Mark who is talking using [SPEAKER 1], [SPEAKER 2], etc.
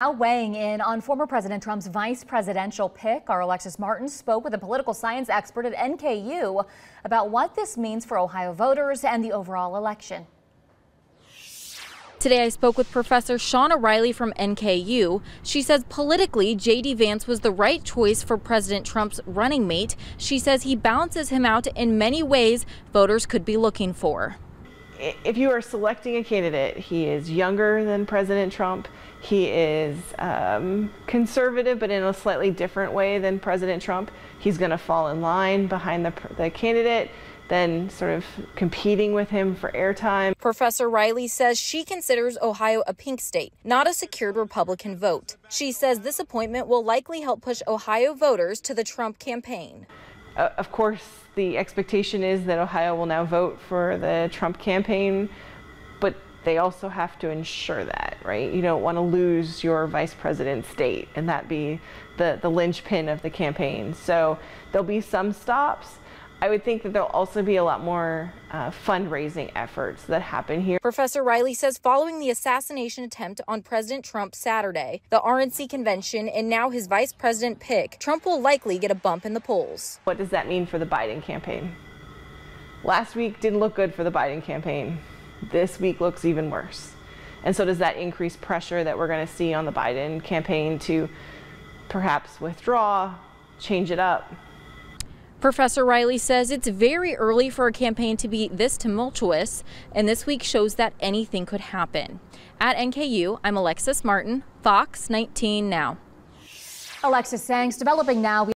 [SPEAKER 1] Now weighing in on former President Trump's vice presidential pick, our Alexis Martin spoke with a political science expert at NKU about what this means for Ohio voters and the overall election.
[SPEAKER 2] Today I spoke with Professor Shauna Riley from NKU. She says politically, J.D. Vance was the right choice for President Trump's running mate. She says he balances him out in many ways voters could be looking for
[SPEAKER 3] if you are selecting a candidate, he is younger than President Trump. He is um, conservative, but in a slightly different way than President Trump. He's going to fall in line behind the, the candidate, then sort of competing with him for airtime.
[SPEAKER 2] Professor Riley says she considers Ohio a pink state, not a secured Republican vote. She says this appointment will likely help push Ohio voters to the Trump campaign.
[SPEAKER 3] Uh, of course, the expectation is that Ohio will now vote for the Trump campaign, but they also have to ensure that, right? You don't want to lose your vice president state and that be the, the linchpin of the campaign. So there'll be some stops. I would think that there'll also be a lot more uh, fundraising efforts that happen here.
[SPEAKER 2] Professor Riley says following the assassination attempt on President Trump Saturday, the RNC convention, and now his vice president pick, Trump will likely get a bump in the polls.
[SPEAKER 3] What does that mean for the Biden campaign? Last week didn't look good for the Biden campaign. This week looks even worse. And so does that increase pressure that we're going to see on the Biden campaign to perhaps withdraw, change it up?
[SPEAKER 2] Professor Riley says it's very early for a campaign to be this tumultuous, and this week shows that anything could happen. At NKU, I'm Alexis Martin, Fox 19 Now.
[SPEAKER 1] Alexis, thanks. Developing now.